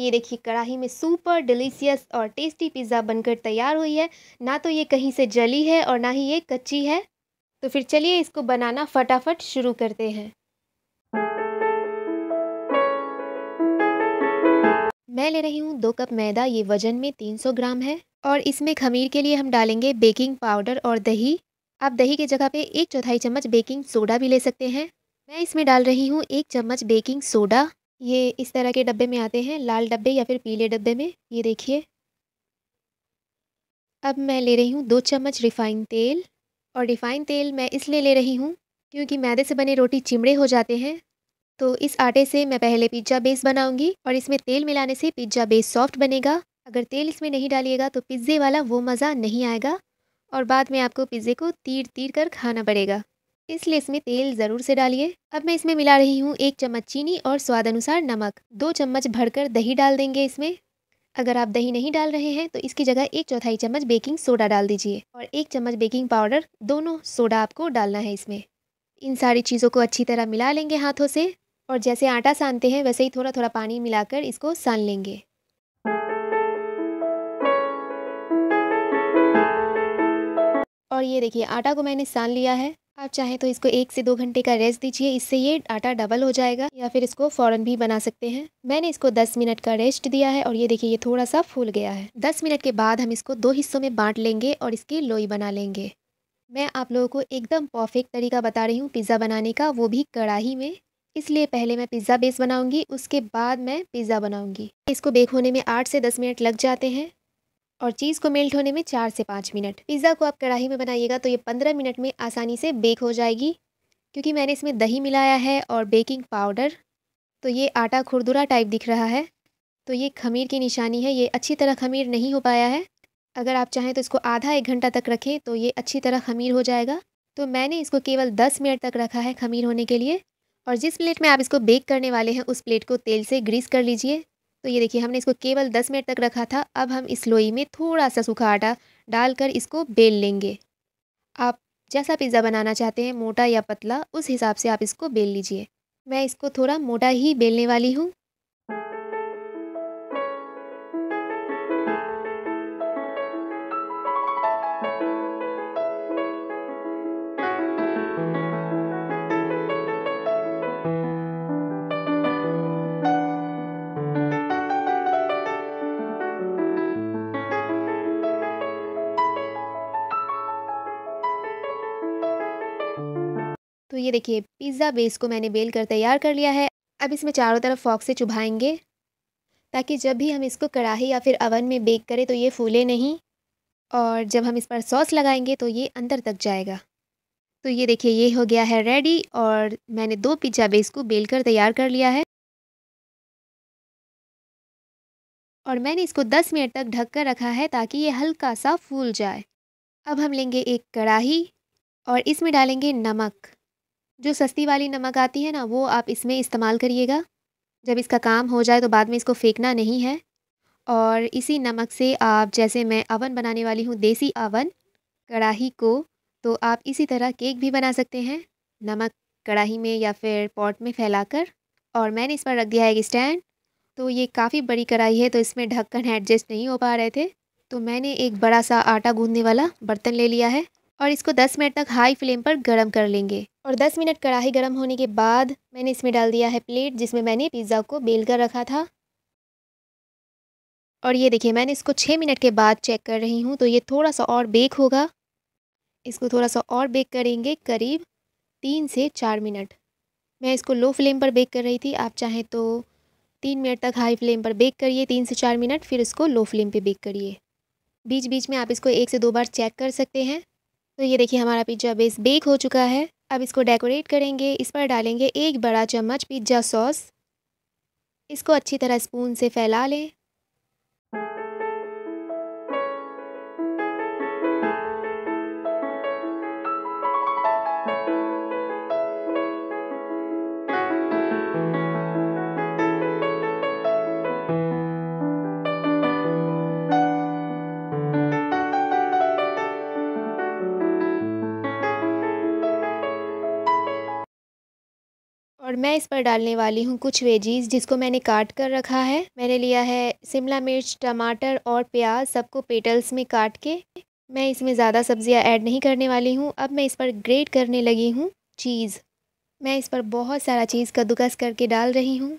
ये देखिए कढ़ाई में सुपर डिलीशियस और टेस्टी पिज़्ज़ा बनकर तैयार हुई है। ना तो ये कहीं से जली है और ना ही ये कच्ची है। तो फिर चलिए इसको बनाना फटाफट शुरू करते हैं। मैं ले रही हूँ दो कप मैदा, ये वज़न में 300 ग्राम है। और इसमें खमीर के लिए हम डालेंगे बेकिंग पाउडर और दही। आप दही के जगह पे एक चौथाई चम्मच बेकिंग सोडा भी ले सकते हैं। मैं इसमें डाल रही हूँ एक चम्मच बेकिंग सोडा। ये इस तरह के डब्बे में आते हैं, लाल डब्बे या फिर पीले डब्बे में, ये देखिए। अब मैं ले रही हूँ दो चम्मच रिफ़ाइन तेल, और रिफ़ाइन तेल मैं इसलिए ले रही हूँ क्योंकि मैदे से बने रोटी चिमड़े हो जाते हैं। तो इस आटे से मैं पहले पिज़्ज़ा बेस बनाऊँगी, और इसमें तेल मिलाने से पिज़्ज़ा बेस सॉफ्ट बनेगा। अगर तेल इसमें नहीं डालिएगा तो पिज़्ज़े वाला वो मज़ा नहीं आएगा, और बाद में आपको पिज़्ज़े को तीर तीर कर खाना पड़ेगा। इसलिए इसमें तेल ज़रूर से डालिए। अब मैं इसमें मिला रही हूँ एक चम्मच चीनी और स्वाद अनुसार नमक। दो चम्मच भरकर दही डाल देंगे इसमें। अगर आप दही नहीं डाल रहे हैं तो इसकी जगह एक चौथाई चम्मच बेकिंग सोडा डाल दीजिए और एक चम्मच बेकिंग पाउडर, दोनों सोडा आपको डालना है इसमें। इन सारी चीज़ों को अच्छी तरह मिला लेंगे हाथों से और जैसे आटा सानते हैं, वैसे ही थोड़ा थोड़ा पानी मिलाकर इसको सान लेंगे। और ये देखिए, आटा को मैंने सान लिया है। आप चाहें तो इसको एक से दो घंटे का रेस्ट दीजिए, इससे ये आटा डबल हो जाएगा या फिर इसको फ़ौरन भी बना सकते हैं। मैंने इसको 10 मिनट का रेस्ट दिया है और ये देखिए, ये थोड़ा सा फूल गया है। 10 मिनट के बाद हम इसको दो हिस्सों में बांट लेंगे और इसकी लोई बना लेंगे। मैं आप लोगों को एकदम परफेक्ट तरीका बता रही हूँ पिज़्ज़ा बनाने का, वो भी कढ़ाई में। इसलिए पहले मैं पिज़्ज़ा बेस बनाऊँगी, उसके बाद मैं पिज़्ज़ा बनाऊँगी। इसको बेक होने में आठ से दस मिनट लग जाते हैं। और चीज़ को मेल्ट होने में चार से पाँच मिनट। पिज़्ज़ा को आप कढ़ाई में बनाइएगा तो ये पंद्रह मिनट में आसानी से बेक हो जाएगी। क्योंकि मैंने इसमें दही मिलाया है और बेकिंग पाउडर तो ये आटा खुरदुरा टाइप दिख रहा है। तो ये खमीर की निशानी है, ये अच्छी तरह खमीर नहीं हो पाया है। अगर आप चाहें तो इसको आधा एक घंटा तक रखें तो ये अच्छी तरह खमीर हो जाएगा। तो मैंने इसको केवल दस मिनट तक रखा है खमीर होने के लिए। और जिस प्लेट में आप इसको बेक करने वाले हैं, उस प्लेट को तेल से ग्रीस कर लीजिए। तो ये देखिए, हमने इसको केवल दस मिनट तक रखा था। अब हम इस लोई में थोड़ा सा सूखा आटा डालकर इसको बेल लेंगे। आप जैसा पिज़्ज़ा बनाना चाहते हैं, मोटा या पतला, उस हिसाब से आप इसको बेल लीजिए। मैं इसको थोड़ा मोटा ही बेलने वाली हूँ। ये देखिए पिज़्ज़ा बेस को मैंने बेल कर तैयार कर लिया है। अब इसमें चारों तरफ़ फॉक से चुभाएँगे, ताकि जब भी हम इसको कढ़ाई या फिर अवन में बेक करें तो ये फूले नहीं, और जब हम इस पर सॉस लगाएँगे तो ये अंदर तक जाएगा। तो ये देखिए, ये हो गया है रेडी और मैंने दो पिज़्ज़ा बेस को बेल कर तैयार कर लिया है। और मैंने इसको 10 मिनट तक ढक कर रखा है ताकि ये हल्का सा फूल जाए। अब हम लेंगे एक कढ़ाई और इसमें डालेंगे नमक। जो सस्ती वाली नमक आती है ना, वो आप इसमें इस्तेमाल करिएगा। जब इसका काम हो जाए तो बाद में इसको फेंकना नहीं है। और इसी नमक से आप, जैसे मैं अवन बनाने वाली हूँ, देसी अवन, कढ़ाही को तो आप इसी तरह केक भी बना सकते हैं, नमक कढ़ाही में या फिर पॉट में फैलाकर। और मैंने इस पर रख दिया है एक स्टैंड तो ये काफ़ी बड़ी कढ़ाई है तो इसमें ढक्कन एडजस्ट नहीं हो पा रहे थे। तो मैंने एक बड़ा सा आटा गूंदने वाला बर्तन ले लिया है। और इसको 10 मिनट तक हाई फ्लेम पर गर्म कर लेंगे। और 10 मिनट कढ़ाई गर्म होने के बाद मैंने इसमें डाल दिया है प्लेट जिसमें मैंने पिज़्ज़ा को बेल कर रखा था। और ये देखिए, मैंने इसको छः मिनट के बाद चेक कर रही हूँ तो ये थोड़ा सा और बेक होगा। इसको थोड़ा सा और बेक करेंगे करीब तीन से चार मिनट। मैं इसको लो फ्लेम पर बेक कर रही थी। आप चाहें तो तीन मिनट तक हाई फ्लेम पर बेक करिए, तीन से चार मिनट, फिर इसको लो फ्लेम पे बेक करिए। बीच बीच में आप इसको एक से दो बार चेक कर सकते हैं। तो ये देखिए हमारा पिज़्ज़ा बेस बेक हो चुका है। अब इसको डेकोरेट करेंगे, इस पर डालेंगे एक बड़ा चम्मच पिज़्ज़ा सॉस। इसको अच्छी तरह स्पून से फैला लें। मैं इस पर डालने वाली हूँ कुछ वेजीज जिसको मैंने काट कर रखा है। मैंने लिया है शिमला मिर्च, टमाटर और प्याज सबको पेटल्स में काट के। मैं इसमें ज़्यादा सब्ज़ियाँ ऐड नहीं करने वाली हूँ। अब मैं इस पर ग्रेट करने लगी हूँ चीज़। मैं इस पर बहुत सारा चीज़ कद्दूकस करके डाल रही हूँ।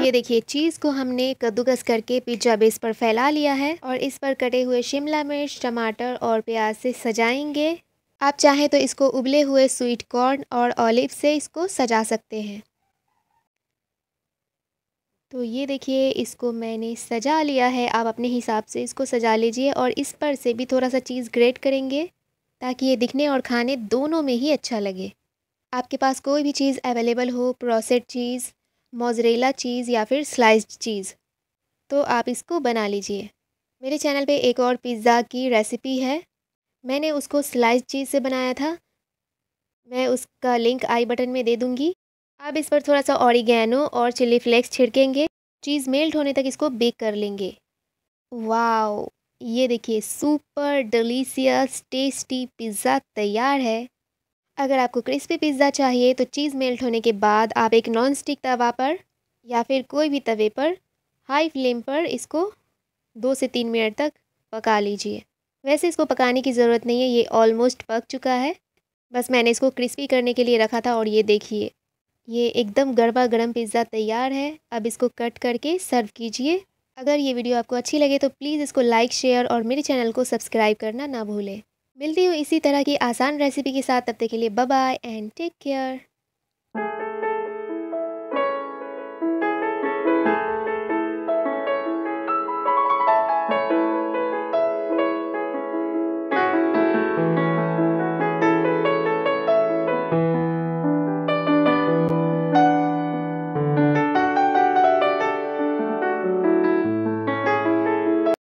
ये देखिए चीज़ को हमने कद्दूकस करके पिज़्ज़ा बेस पर फैला लिया है और इस पर कटे हुए शिमला मिर्च, टमाटर और प्याज से सजाएँगे। आप चाहें तो इसको उबले हुए स्वीट कॉर्न और ऑलिव से इसको सजा सकते हैं। तो ये देखिए, इसको मैंने सजा लिया है। आप अपने हिसाब से इसको सजा लीजिए और इस पर से भी थोड़ा सा चीज़ ग्रेट करेंगे ताकि ये दिखने और खाने दोनों में ही अच्छा लगे। आपके पास कोई भी चीज़ अवेलेबल हो प्रोसेड चीज़ मोजरेला चीज़ या फिर स्लाइस्ड चीज़ तो आप इसको बना लीजिए। मेरे चैनल पे एक और पिज़्ज़ा की रेसिपी है। मैंने उसको स्लाइस चीज़ से बनाया था। मैं उसका लिंक आई बटन में दे दूँगी। आप इस पर थोड़ा सा ऑरिगेनो और चिली फ्लेक्स छिड़केंगे। चीज़ मेल्ट होने तक इसको बेक कर लेंगे। वाओ ये देखिए सुपर डिलीशियस टेस्टी पिज़्ज़ा तैयार है। अगर आपको क्रिस्पी पिज़्ज़ा चाहिए तो चीज़ मेल्ट होने के बाद आप एक नॉन स्टिक तवा पर या फिर कोई भी तवे पर हाई फ्लेम पर इसको दो से तीन मिनट तक पका लीजिए। वैसे इसको पकाने की ज़रूरत नहीं है, ये ऑलमोस्ट पक चुका है। बस मैंने इसको क्रिस्पी करने के लिए रखा था और ये देखिए, ये एकदम गरबा गर्म पिज़्ज़ा तैयार है। अब इसको कट करके सर्व कीजिए। अगर ये वीडियो आपको अच्छी लगे तो प्लीज़ इसको लाइक, शेयर और मेरे चैनल को सब्सक्राइब करना ना भूलें। मिलती हूँ इसी तरह की आसान रेसिपी के साथ। तब तक के लिए बाय एंड टेक केयर